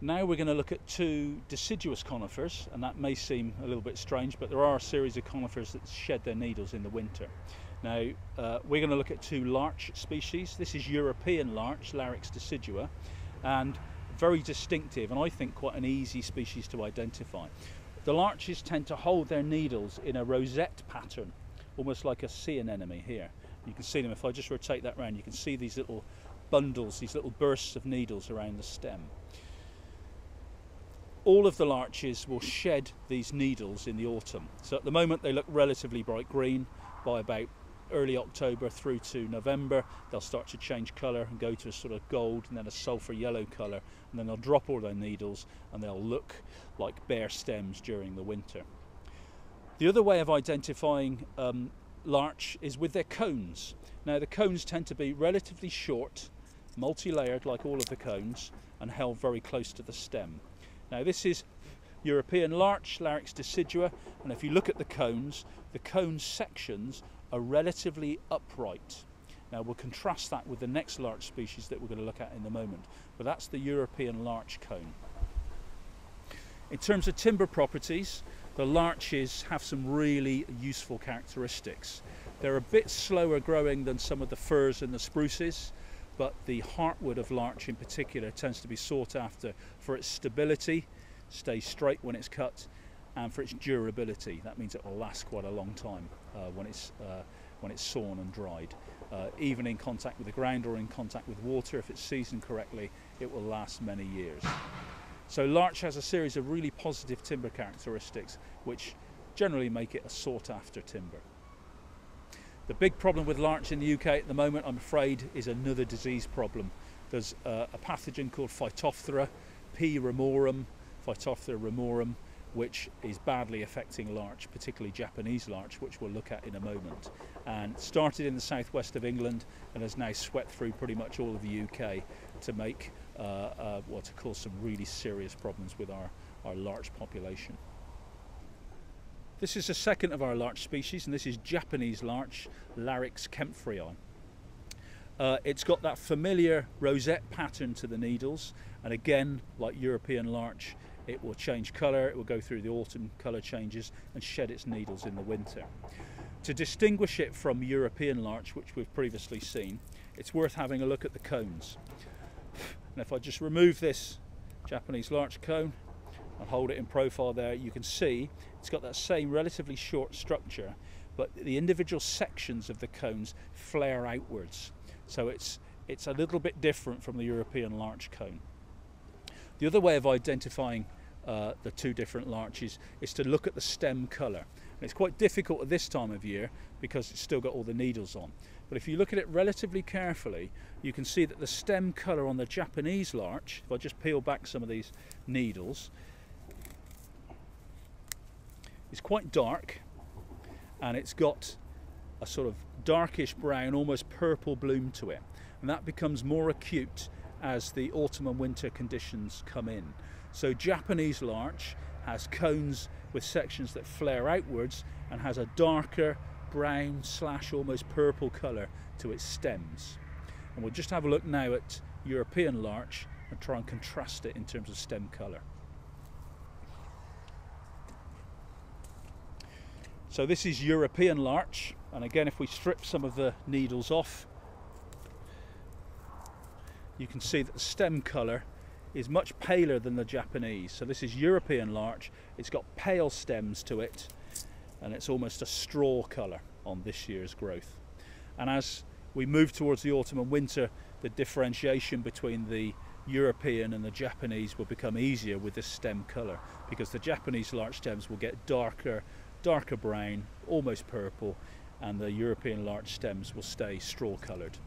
Now we're going to look at two deciduous conifers, and that may seem a little bit strange, but there are a series of conifers that shed their needles in the winter. Now uh, we're going to look at two larch species. This is European larch, Larix decidua, and very distinctive and I think quite an easy species to identify. The larches tend to hold their needles in a rosette pattern, almost like a sea anemone here. You can see them, if I just rotate that round, you can see these little bundles, these little bursts of needles around the stem all of the larches will shed these needles in the autumn. So at the moment they look relatively bright green. By about early October through to November, they'll start to change colour and go to a sort of gold and then a sulphur yellow colour, and then they'll drop all their needles and they'll look like bare stems during the winter. The other way of identifying um, larch is with their cones. Now the cones tend to be relatively short, multi-layered like all of the cones, and held very close to the stem. Now this is European larch, Larix decidua, and if you look at the cones, the cone sections are relatively upright. Now we'll contrast that with the next larch species that we're going to look at in a moment, but that's the European larch cone. In terms of timber properties, the larches have some really useful characteristics. They're a bit slower growing than some of the firs and the spruces, but the heartwood of larch in particular tends to be sought after for its stability, stays straight when it's cut, and for its durability. That means it will last quite a long time uh, when it's uh, when it's sawn and dried. Uh, even in contact with the ground or in contact with water, if it's seasoned correctly, it will last many years. So larch has a series of really positive timber characteristics which generally make it a sought after timber. The big problem with larch in the UK at the moment, I'm afraid, is another disease problem. There's uh, a pathogen called Phytophthora, P. ramorum, Phytophthora ramorum, which is badly affecting larch, particularly Japanese larch, which we'll look at in a moment. And started in the southwest of England and has now swept through pretty much all of the UK to make uh, uh, what to cause some really serious problems with our, our larch population. This is the second of our larch species, and this is Japanese larch, Larix kaempferi. Uh, it's got that familiar rosette pattern to the needles, and again, like European larch, it will change colour, it will go through the autumn colour changes and shed its needles in the winter. To distinguish it from European larch, which we've previously seen, it's worth having a look at the cones. And if I just remove this Japanese larch cone, I'll hold it in profile there, you can see it's got that same relatively short structure, but the individual sections of the cones flare outwards. So it's, it's a little bit different from the European larch cone. The other way of identifying uh, the two different larches is to look at the stem colour. And it's quite difficult at this time of year because it's still got all the needles on. But if you look at it relatively carefully, you can see that the stem colour on the Japanese larch, if I just peel back some of these needles, is quite dark and it's got a sort of darkish brown, almost purple bloom to it. And that becomes more acute as the autumn and winter conditions come in. So Japanese larch has cones with sections that flare outwards and has a darker brown slash almost purple colour to its stems. And we'll just have a look now at European larch and try and contrast it in terms of stem colour. So this is European larch, and again if we strip some of the needles off, you can see that the stem colour is much paler than the Japanese. So this is European larch, it's got pale stems to it, and it's almost a straw colour on this year's growth. And as we move towards the autumn and winter, the differentiation between the European and the Japanese will become easier with this stem colour because the Japanese larch stems will get darker darker brown, almost purple, and the European larch stems will stay straw coloured.